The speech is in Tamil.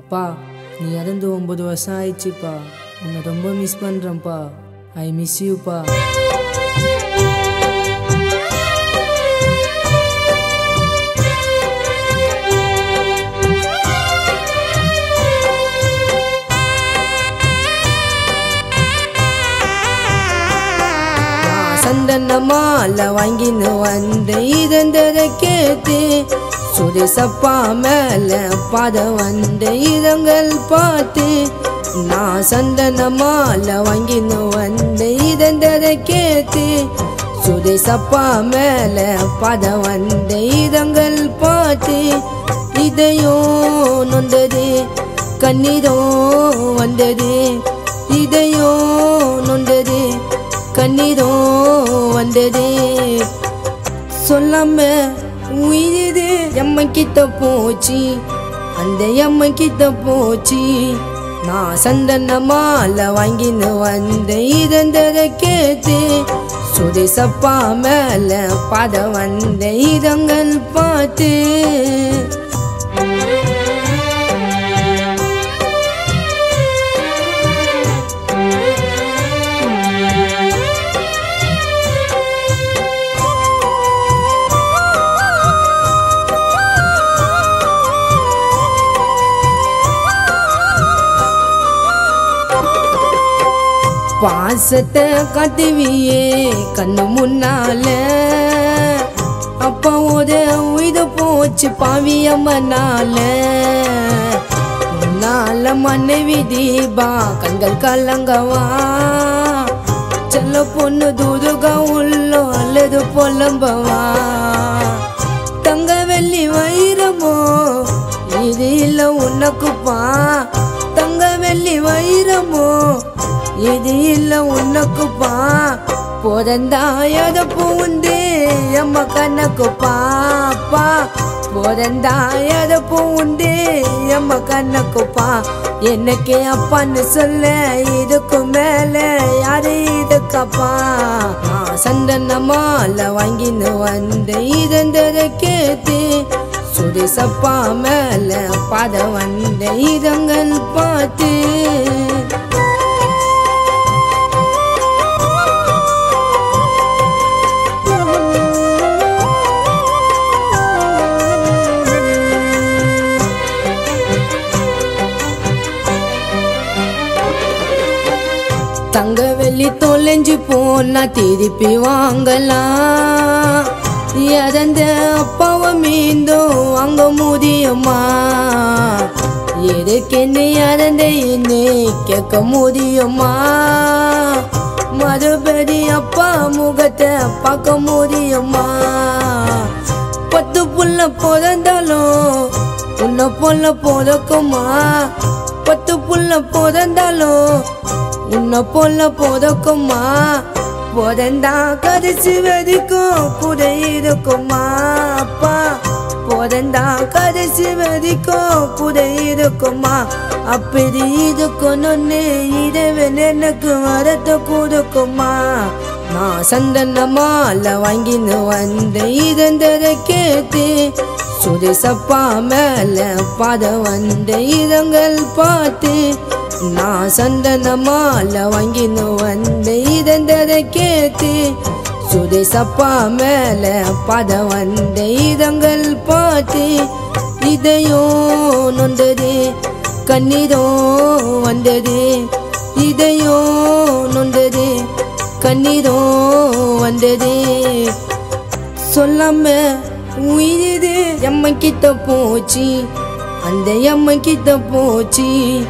அப்பா நீ இறந்து ஒம்பது வருஷம் ஆயிடுச்சுப்பா. உன்னை ரொம்ப மிஸ் பண்ணுறேன்ப்பா ஐ மிஸ் யூப்பா சந்தன மாலை வாங்கின்னு வந்து இதந்ததை கேட்டு சுரேசப்பா மேல பாத வந்த இதங்கள் பார்த்து நான் சந்தன மாலை வாங்கின்னு வந்து இதந்ததை கேட்டு சுரேசப்பா மேல பாத வந்த இதங்கள் பார்த்து இதையும் நொந்தது கண்ணீரும் வந்தது இதையும் நொந்தது கண்ணீரும் வந்தது. சொல்லாம உயிரிது எம்மை கிட்ட போச்சு. அந்த எம்மை கிட்ட போச்சு. நான் சந்தன மாலை வாங்கின்னு வந்த இதந்ததை கேட்டு சுரேசப்பா மேல பாத வந்த இதங்கள் பார்த்து பாசத்தை காட்டுவியே கண்ணு முன்னால. அப்பாவோட உயிர் போச்சு பாவியம்மனால உன்னால மனைவி தீபா கண்கள் கலங்கவா. செல்ல பொண்ணு துருகா உள்ளோ அல்லது பொலம்பவா. தங்க வெள்ளி வைரமோ இது இல்ல உனக்குப்பா. தங்க வெள்ளி வை இது இல்ல உன்னக்குப்பா பிறந்தாயத பூந்து எம்ம கண்ணக்கு பாப்பா பிறந்தாயத பூந்து எம்ம கண்ணக்குப்பா எனக்கு அப்பான்னு சொல்ல இதுக்கு மேல யாரு இதுக்கப்பா. சந்தன மாலை வாங்கின்னு வந்து இதந்ததை கேட்டு சுரேசப்பா மேல பாத வந்த இதங்கள் பார்த்து. தங்க வெள்ளி தொலைஞ்சு போனா திருப்பி வாங்கலாம். இறந்த அப்பாவை மீண்டும் வாங்க முடியுமா எதுக்கென்னு இறந்த என்ன கேட்க முடியுமா மறுபடி அப்பா முகத்தை பார்க்க முடியுமா பத்து புள்ள பிறந்தாலும் உன்னை போல பிறக்குமா பத்து புள்ள பிறந்தாலும் உன்னை போல போதக்கும்மா. பிறந்தா கதிச்சு வெதிக்கும் கூட இருக்குமா அப்பா. பிறந்தா கதிச்சு வெதிக்கும் கூட இருக்குமா அப்படி இருக்கணும்னு இறைவன் எனக்கு வரத்தை கொடுக்குமா நான் சந்தன மாலை வாங்கின்னு வந்து இதந்ததை கேட்டு சுரேசப்பா மேல பாத வந்து இதங்கள் பார்த்து நான் சந்தனமால மாலை வாங்கின்னு வந்து இதந்ததை கேட்டு சுரேசப்பா மேல பத வந்த இதங்கள் பார்த்து இதையோ நொந்தது கண்ணீரும் வந்தது இதையோ நொந்தது கண்ணீரும் வந்தது. சொல்லாம உயிரிது எம்ம கிட்ட போச்சு அந்த எம்ம கிட்ட போச்சு.